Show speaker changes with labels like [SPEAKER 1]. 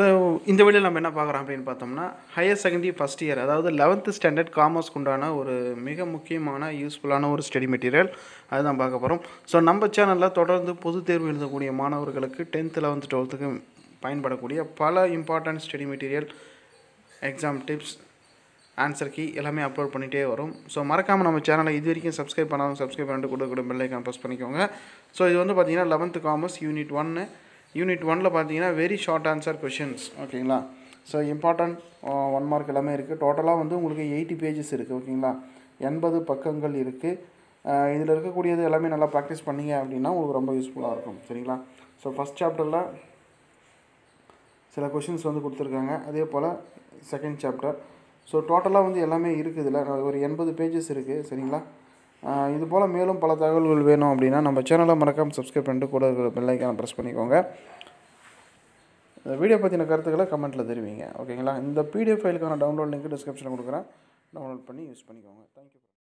[SPEAKER 1] So இந்த வழியில் நம்ம என்ன பார்க்குறோம் அப்படின்னு பார்த்தோம்னா ஹையர் செகண்டரி ஃபஸ்ட் இயர் அதாவது லெவன்த்து ஸ்டாண்டர்ட் காமர்ஸ்க்கு உண்டான ஒரு மிக முக்கியமான யூஸ்ஃபுல்லான ஒரு ஸ்டடி மெட்டீரியல் அதுதான் பார்க்க போகிறோம் ஸோ நம்ம சேனலில் தொடர்ந்து பொது தேர்வு எழுதக்கூடிய மாணவர்களுக்கு டென்த்து லெவன்த்து டுவெல்த்துக்கு பயன்படக்கூடிய பல important study material exam tips answer key எல்லாமே அப்லோட் பண்ணிகிட்டே வரும். ஸோ மறக்காமல் நம்ம சேனலை இது வரைக்கும் சப்ஸ்கிரைப் பண்ணாமல் சப்ஸ்கிரைப் பண்ணிட்டு கூட கூட பெல் ப்ரெஸ் பண்ணிக்கோங்க. ஸோ இது வந்து பார்த்தீங்கன்னா லெவன்த்து காமர்ஸ் யூனிட் ஒன்று யூனிட் ஒனில் பார்த்தீங்கன்னா வெரி ஷார்ட் ஆன்சர் கொஷின்ஸ் ஓகேங்களா ஸோ இம்பார்ட்டன்ட் ஒன் மார்க் எல்லாமே இருக்குது டோட்டலாக வந்து உங்களுக்கு எயிட்டி பேஜஸ் இருக்குது ஓகேங்களா எண்பது பக்கங்கள் இருக்குது uh, இதில் இருக்கக்கூடியது எல்லாமே நல்லா ப்ராக்டிஸ் பண்ணீங்க அப்படின்னா உங்களுக்கு ரொம்ப யூஸ்ஃபுல்லாக இருக்கும் சரிங்களா? ஸோ ஃபஸ்ட் சாப்டரில் சில கொஷின்ஸ் வந்து கொடுத்துருக்காங்க. அதே போல் செகண்ட் சாப்டர் ஸோ டோட்டலாக வந்து எல்லாமே இருக்குது இதில் ஒரு எண்பது பேஜஸ் இருக்குது சரிங்களா? இது போல் மேலும் பல தகவல்கள் வேணும் அப்படின்னா நம்ம சேனலை மறக்காமல் சப்ஸ்கிரைப் பண்ணிட்டு கூட இருக்கிற பெல்லைக்கான ப்ரெஸ் பண்ணிக்கோங்க. இந்த வீடியோ பற்றின கருத்துக்களை கமெண்ட்டில் தெரிவிங்க. ஓகேங்களா இந்த பிடிஎஃப் ஃபைலுக்கான டவுன்லோட் லிங்க் டிஸ்கிரிப்ஷனில் கொடுக்குறேன். டவுன்லோட் பண்ணி யூஸ் பண்ணிக்கோங்க. தேங்க்யூ